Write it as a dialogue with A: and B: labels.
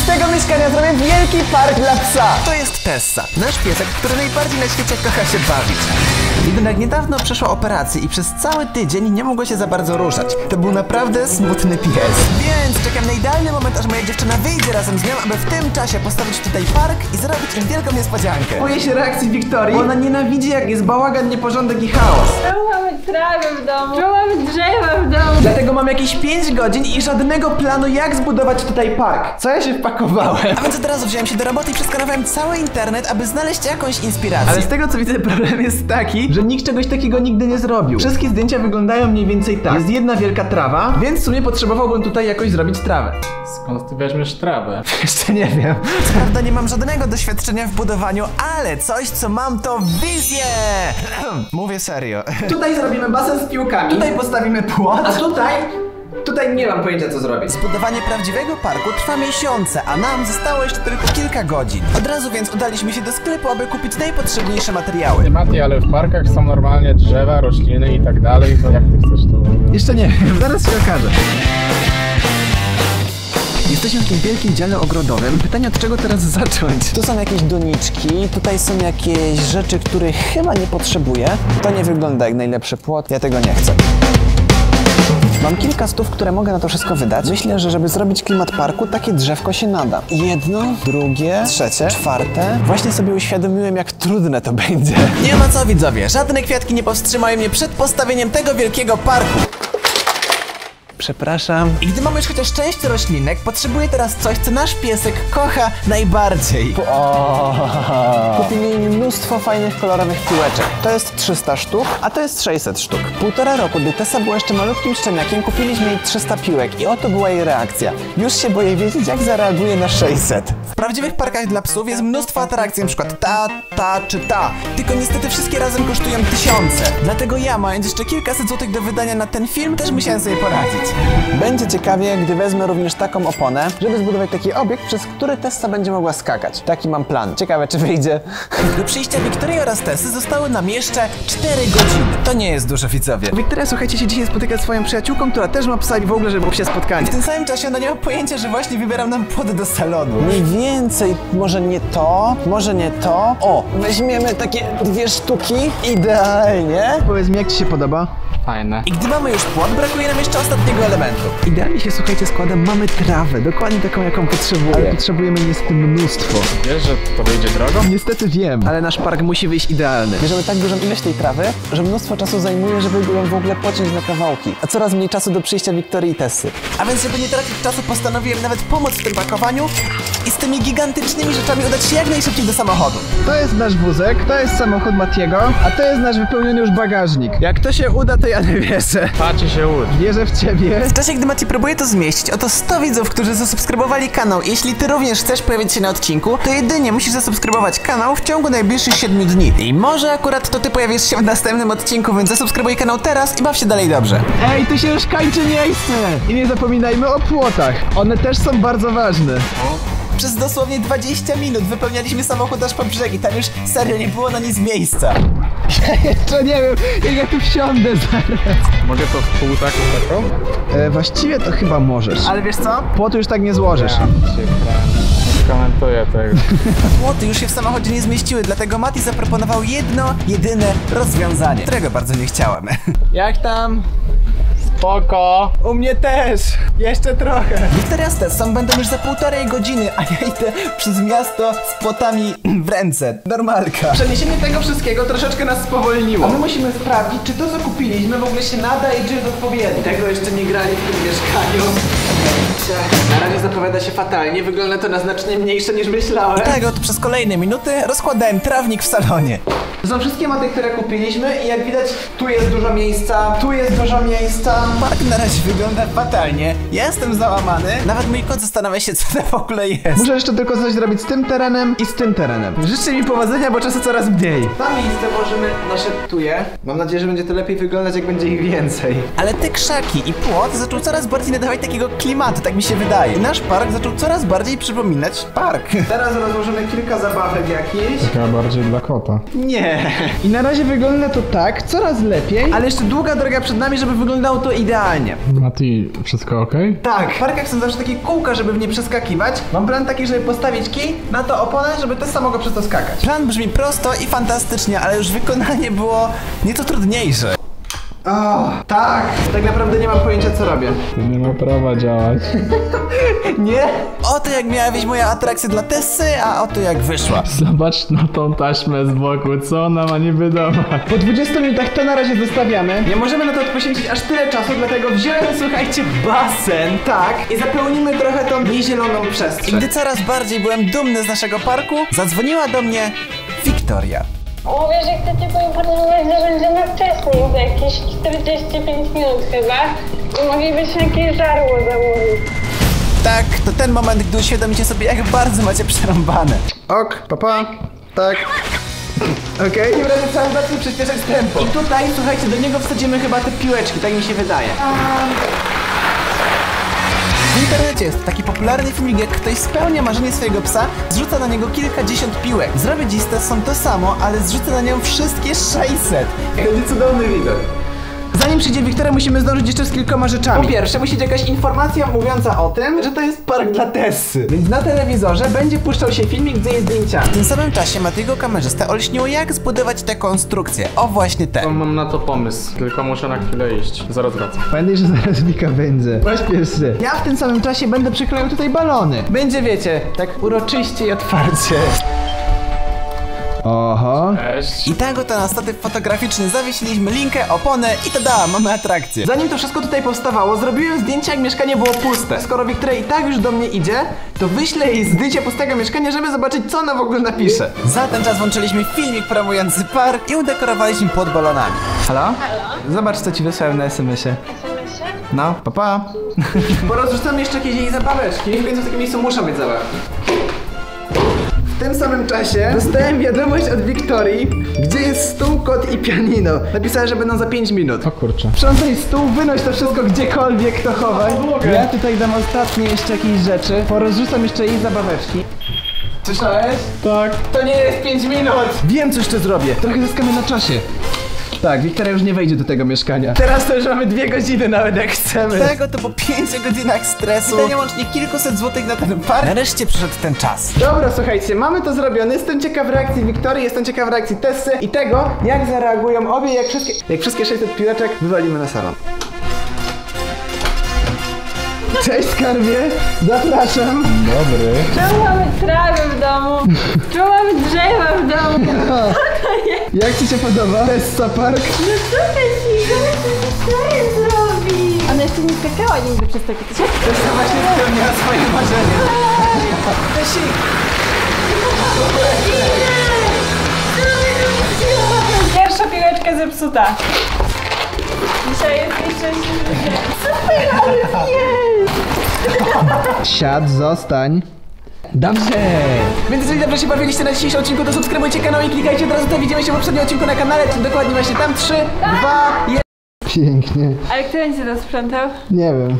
A: z tego mieszkania zrobię wielki park dla psa.
B: To jest Tessa, nasz piesek, który najbardziej na świecie kocha się bawić. Jednak niedawno przeszła operację i przez cały tydzień nie mogła się za bardzo ruszać. To był naprawdę smutny pies. Więc czekam na idealny moment, aż moja dziewczyna wyjdzie razem z nią, aby w tym czasie postawić tutaj park i zrobić im wielką niespodziankę.
A: Boję się reakcji Wiktorii, bo ona nienawidzi jak jest bałagan, nieporządek i chaos.
C: Czemu mamy trawę w domu? Czemu mamy drzewa w domu?
A: Dlatego mam jakieś 5 godzin i żadnego planu jak zbudować tutaj park. Co ja się wpakowałem?
B: A więc od razu wziąłem się do roboty i przeskanowałem cały internet, aby znaleźć jakąś inspirację.
A: Ale z tego co widzę problem jest taki, że nikt czegoś takiego nigdy nie zrobił. Wszystkie zdjęcia wyglądają mniej więcej tak. Jest jedna wielka trawa, więc w sumie potrzebowałbym tutaj jakoś zrobić trawę.
D: Skąd ty weźmiesz trawę?
A: Jeszcze nie wiem.
B: Co prawda nie mam żadnego doświadczenia w budowaniu, ale coś co mam to wizję! Mówię serio.
A: Tutaj zrobimy basen z piłkami. Tutaj postawimy płot. A tutaj... Tutaj nie mam pojęcia co zrobić.
B: Zbudowanie prawdziwego parku trwa miesiące, a nam zostało jeszcze tylko kilka godzin. Od razu więc udaliśmy się do sklepu, aby kupić najpotrzebniejsze materiały.
D: Nie Mati, ale w parkach są normalnie drzewa, rośliny i tak dalej, to jak ty chcesz to...
A: Jeszcze nie zaraz się okaże. Jesteśmy w tym wielkim dziale ogrodowym. Pytanie od czego teraz zacząć?
B: Tu są jakieś doniczki, tutaj są jakieś rzeczy, których chyba nie potrzebuję. To nie wygląda jak najlepszy płot, ja tego nie chcę. Mam kilka stów, które mogę na to wszystko wydać. Myślę, że żeby zrobić klimat parku, takie drzewko się nada. Jedno, drugie, trzecie, czwarte. Właśnie sobie uświadomiłem, jak trudne to będzie. Nie ma co, widzowie. Żadne kwiatki nie powstrzymają mnie przed postawieniem tego wielkiego parku.
A: Przepraszam.
B: I gdy mamy już chociaż część roślinek, potrzebuję teraz coś, co nasz piesek kocha najbardziej. Kupimy im mnóstwo fajnych, kolorowych piłeczek. To jest 300 sztuk, a to jest 600 sztuk. Półtora roku, gdy Tessa była jeszcze malutkim szczeniakiem, kupiliśmy jej 300 piłek i oto była jej reakcja. Już się boję wiedzieć, jak zareaguje na 600. W prawdziwych parkach dla psów jest mnóstwo atrakcji, np. ta, ta czy ta. Tylko niestety wszystkie razem kosztują tysiące. Dlatego ja, mając jeszcze kilkaset złotych do wydania na ten film, też musiałem sobie poradzić. Będzie ciekawie, gdy wezmę również taką oponę, żeby zbudować taki obiekt, przez który Tessa będzie mogła skakać. Taki mam plan. Ciekawe, czy wyjdzie. Do przyjścia Wiktorii oraz Tessy zostały nam jeszcze 4 godziny. To nie jest dużo, widzowie.
A: Wiktoria, słuchajcie, się dzisiaj spotyka z swoją przyjaciółką, która też ma psa i w ogóle, żeby było się spotkanie.
B: W tym samym czasie ona nie ma pojęcia, że właśnie wybieram nam płot do salonu. Mniej więcej, może nie to, może nie to. O, weźmiemy takie dwie sztuki. Idealnie.
A: Powiedz mi, jak ci się podoba?
D: Fajne.
B: I gdy mamy już płot, brakuje nam jeszcze ostatniego elementu.
A: Idealnie się, słuchajcie, składa. Mamy trawę, dokładnie taką, jaką potrzebuję. Ale potrzebujemy niestety mnóstwo.
D: Wiesz, że to wyjdzie drogo?
A: Niestety wiem, ale nasz park musi wyjść idealny.
B: Bierzemy tak dużą ilość tej trawy, że mnóstwo czasu zajmuje, żeby ją w ogóle pociąć na kawałki, a coraz mniej czasu do przyjścia Wiktorii i Tessy. A więc, żeby nie tracić czasu, postanowiłem nawet pomóc w tym pakowaniu i z tymi gigantycznymi rzeczami udać się jak najszybciej do samochodu.
A: To jest nasz wózek, to jest samochód Matiego, a to jest nasz wypełniony już bagażnik. Jak to się uda, to ja nie wierzę.
D: Patrzcie się łódź.
A: Wierzę w ciebie.
B: W czasie, gdy Mati próbuje to zmieścić, oto 100 widzów, którzy zasubskrybowali kanał. Jeśli ty również chcesz pojawić się na odcinku, to jedynie musisz zasubskrybować kanał w ciągu najbliższych 7 dni. I może akurat to ty pojawisz się w następnym odcinku, więc zasubskrybuj kanał teraz i baw się dalej dobrze.
A: Ej, tu się już kończy miejsce! I nie zapominajmy o płotach. One też są bardzo ważne.
B: Przez dosłownie 20 minut wypełnialiśmy samochód aż po brzegi, tam już serio nie było na nic miejsca.
A: Jeszcze nie wiem, jak ja tu wsiądę zaraz.
D: Mogę to w pół taką taką?
A: E, właściwie to chyba możesz.
B: Ale wiesz co?
A: Płotu już tak nie złożysz.
D: Ja komentuję tego.
B: Płoty już się w samochodzie nie zmieściły, dlatego Mati zaproponował jedno, jedyne rozwiązanie, którego bardzo nie chciałem.
A: Jak tam?
D: Spoko.
A: U mnie też. Jeszcze trochę.
B: Wiktoria z Tessą będą już za półtorej godziny, a ja idę przez miasto z płotami w ręce. Normalka.
A: Przeniesienie tego wszystkiego troszeczkę nas spowolniło. A my musimy sprawdzić, czy to co kupiliśmy w ogóle się nada i czy jest odpowiednie. Tego jeszcze nie grali w tym mieszkaniu. Razie zapowiada się fatalnie, wygląda to na znacznie mniejsze niż myślałem.
B: Tak, oto przez kolejne minuty rozkładałem trawnik w salonie.
A: To są wszystkie maty, które kupiliśmy i jak widać tu jest dużo miejsca, tu jest dużo miejsca.
B: Park na razie wygląda fatalnie. Ja jestem załamany. Nawet mój kot zastanawia się, co to w ogóle jest.
A: Muszę jeszcze tylko coś zrobić z tym terenem i z tym terenem. Życzę mi powodzenia, bo czasu coraz mniej. Na miejsce włożymy nasze tuje. Mam nadzieję, że będzie to lepiej wyglądać, jak będzie ich więcej.
B: Ale te krzaki i płot zaczął coraz bardziej nadawać takiego
E: klimatu, tak mi się wydaje. Nasz park zaczął coraz bardziej przypominać park.
B: Teraz rozłożymy kilka zabawek jakichś.
D: Taka bardziej dla kota.
E: Nie.
B: I na razie wygląda to tak, coraz lepiej. Ale jeszcze długa droga przed nami, żeby wyglądało to idealnie.
D: Mati, wszystko ok?
B: Tak, w parkach są zawsze takie kółka, żeby w nie przeskakiwać. Mam plan taki, żeby postawić kij na to oponę, żeby Tessa mogła przez to skakać.
E: Plan brzmi prosto i fantastycznie, ale już wykonanie było nieco trudniejsze.
B: O, tak. Tak naprawdę nie mam pojęcia, co robię.
D: To nie ma prawa działać.
B: Nie?
E: Oto jak miała być moja atrakcja dla Tessy, a oto jak wyszła.
D: Zobacz na tą taśmę z boku, co ona ma niby dawać?
B: Po 20 minutach to na razie zostawiamy. Nie możemy na to poświęcić aż tyle czasu, dlatego wziąłem, słuchajcie, basen. Tak. I zapełnimy trochę tą niezieloną
E: I
B: przestrzeń.
E: gdy coraz bardziej byłem dumny z naszego parku, zadzwoniła do mnie Wiktoria.
C: Mówię, że chcecie poinformować, że będzie na wcześniej, za jakieś 45 minut chyba. I moglibyśmy jakieś żarło zamówić.
E: Tak, to ten moment, gdy uświadomicie sobie, jak bardzo macie przerąbane.
B: Ok, papa. Tak. Okej, tym razem trzeba zacznę przyspieszać tempo. I tutaj, słuchajcie, do niego wsadzimy chyba te piłeczki, tak mi się wydaje.
E: W internecie jest taki popularny filmik, jak ktoś spełnia marzenie swojego psa, zrzuca na niego kilkadziesiąt piłek. Zrobię dziś z Tessą to samo, ale zrzucę na nią wszystkie 600.
B: Będzie cudowny widok. Zanim przyjdzie Wiktoria, musimy zdążyć jeszcze z kilkoma rzeczami. Po pierwsze, musi być jakaś informacja mówiąca o tym, że to jest park dla Tessy. Więc na telewizorze będzie puszczał się filmik z jej zdjęciami.
E: W tym samym czasie Matiego kamerzysta olśniło, jak zbudować tę konstrukcję. O właśnie tę.
D: Mam na to pomysł, tylko muszę na chwilę iść. Zaraz wracam.
B: Pamiętaj, że zaraz Wika będzie. Pośpiesz się. Ja w tym samym czasie będę przyklejał tutaj balony. Będzie, wiecie, tak uroczyście i otwarcie. Oho.
D: Cześć.
E: I tak oto na statyw fotograficzny zawiesiliśmy linkę, oponę i tada, mamy atrakcję.
B: Zanim to wszystko tutaj powstawało, zrobiłem zdjęcia, jak mieszkanie było puste. Skoro Wiktoria i tak już do mnie idzie, to wyślę jej zdjęcie pustego mieszkania, żeby zobaczyć, co ona w ogóle napisze.
E: Za ten czas włączyliśmy filmik promujący park i udekorowaliśmy pod balonami.
B: Halo? Halo? Zobacz, co ci wysłałem na SMS-ie.
C: SMS-ie?
B: No, papa. Porozrzucam jeszcze jakieś jej zabaweczki. W końcu w takim miejscu muszą być zabawki. W tym samym czasie dostałem wiadomość od Wiktorii, gdzie jest stół, kot i pianino. Napisała, że będą za 5 minut.
D: O kurczę.
B: Sprzątaj stół, wynoś to wszystko gdziekolwiek to chowaj. Ja tutaj dam ostatnie jeszcze jakieś rzeczy. Porozrzucam jeszcze jej zabaweczki. Słyszałeś?
D: Tak.
B: To nie jest 5 minut! Wiem, co jeszcze zrobię. Trochę zyskamy na czasie. Tak, Wiktoria już nie wejdzie do tego mieszkania. Teraz to już mamy dwie godziny nawet jak chcemy.
E: Tego to po 5 godzinach stresu. Wydania łącznie kilkuset złotych na ten park. Nareszcie przyszedł ten czas.
B: Dobra, słuchajcie, mamy to zrobione. Jestem ciekaw reakcji Wiktorii, jestem ciekaw reakcji Tessy i tego, jak zareagują obie, jak wszystkie, jak wszystkie 600 piłeczek wywalimy na salon. Cześć skarbie, zapraszam.
D: Dobry.
C: Czemu mamy trawy w domu? Czemu mamy drzewa w domu?
B: Jak ci się podoba? Tessa Park?
C: No co te siły? Co to zrobi? Ona jeszcze nie skakała nigdy przez takie coś.
B: Tessa właśnie spełniała swoje marzenie. Tesik!
C: Pierwsza piłeczka zepsuta. Dzisiaj jest nieszczęśliwy. Co jest?
B: Siad, zostań. Dobrze! Więc jeżeli dobrze się bawiliście na dzisiejszym odcinku, to subskrybujcie kanał i klikajcie od razu to widzimy się w poprzednim odcinku na kanale, czyli dokładnie właśnie tam 3, 2, 1. Pięknie.
C: Ale kto będzie to sprzątał?
B: Nie wiem.